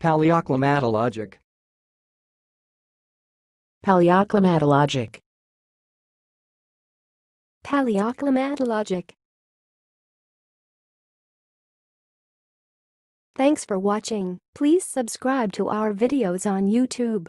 Paleoclimatologic. Paleoclimatologic. Paleoclimatologic. Thanks for watching. Please subscribe to our videos on YouTube.